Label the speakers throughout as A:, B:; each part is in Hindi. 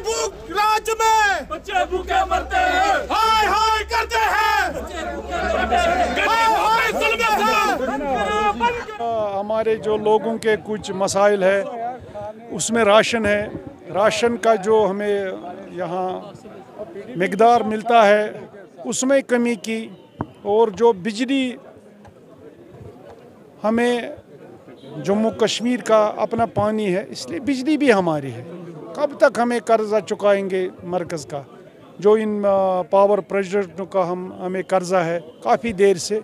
A: भूख राज्य में।
B: बच्चे भूखे मरते हैं।
A: हाय हाय करते हैं। हाय हाय
C: हमारे जो लोगों के कुछ मसाइल है उसमें राशन है। राशन का जो हमें यहाँ मकदार मिलता है उसमें कमी की और जो बिजली हमें जम्मू कश्मीर का अपना पानी है इसलिए बिजली भी हमारी है। कब तक हमें कर्जा चुकाएँगे मरकज़ का? जो इन पावर प्रोजेक्टों का हम, हमें कर्जा है, काफ़ी देर से।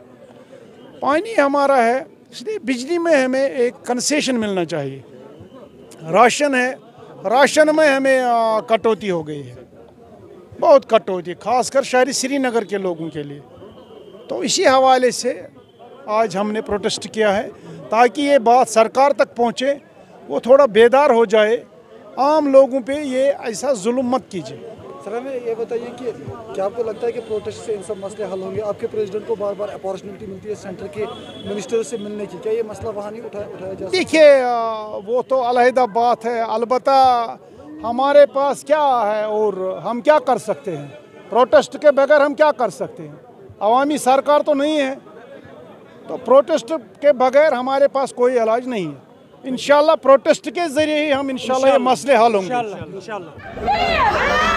C: पानी हमारा है, इसलिए बिजली में हमें एक कंसेशन मिलना चाहिए। राशन है, राशन में हमें कटौती हो गई है। बहुत कटौती, खासकर शहरी श्रीनगर के लोगों के लिए। तो इसी हवाले से आज हमने प्रोटेस्ट किया है, ताकि ये बात सरकार तक पहुँचे, वो थोड़ा बेदार हो जाए आम लोगों पे ये ऐसा जुल्म मत कीजिए।
D: सर हमें ये बताइए कि क्या आपको लगता है कि प्रोटेस्ट से इन सब मसले हल होंगे? आपके प्रेसिडेंट को बार बार अपॉर्चुनिटी मिलती है सेंटर के मिनिस्टर से मिलने की। क्या ये मसला वहाँ नहीं उठाया उठाया जा
C: देखिए वो तो अलहदा बात है। अलबत् हमारे पास क्या है और हम क्या कर सकते हैं? प्रोटेस्ट के बगैर हम क्या कर सकते हैं? अवामी सरकार तो नहीं है। तो प्रोटेस्ट के बगैर हमारे पास कोई इलाज नहीं है। इंशाल्लाह प्रोटेस्ट के ज़रिए ही हम इंशाल्लाह ये मसले हल होंगे।
D: इंशाल्लाह